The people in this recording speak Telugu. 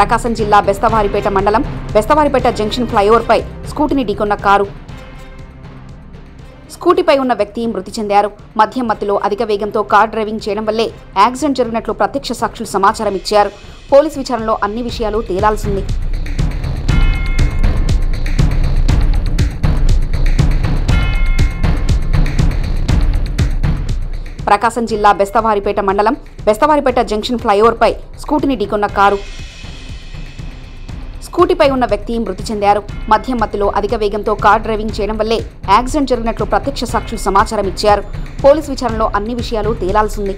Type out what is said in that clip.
ప్రకాశం జిల్లా బెస్తవారిపేట మండలం బెస్తవారిపేట జంక్షన్ ఫ్లైఓవర్పై స్కూటీని ఢీకొన్న కారు. స్కూటీపై ఉన్న వ్యక్తి మృతి చెందారు. మద్యం మత్తులో అధిక వేగంతో కార్ డ్రైవింగ్ చేయడం వల్లే యాక్సిడెంట్ జరిగినట్లు ప్రత్యక్ష సాక్షులు సమాచారం ఇచ్చారు. పోలీస్ విచారణలో అన్ని విషయాలు తేలాల్సింది. ప్రకాశం జిల్లా బెస్తవారిపేట మండలం బెస్తవారిపేట జంక్షన్ ఫ్లైఓవర్పై స్కూటీని ఢీకొన్న కారు. స్కూటీపై ఉన్న వ్యక్తి మృతి చెందారు. మద్యం మత్తులో అధిక వేగంతో కార్ డ్రైవింగ్ చేయడం వల్లే యాక్సిడెంట్ జరిగినట్లు ప్రత్యక్ష సాక్షులు సమాచారం ఇచ్చారు. పోలీస్ విచారణలో అన్ని విషయాలు తేలాల్సింది